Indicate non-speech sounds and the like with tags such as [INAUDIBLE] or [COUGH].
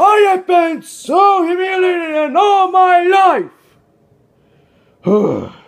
I have been so humiliated in all my life. [SIGHS]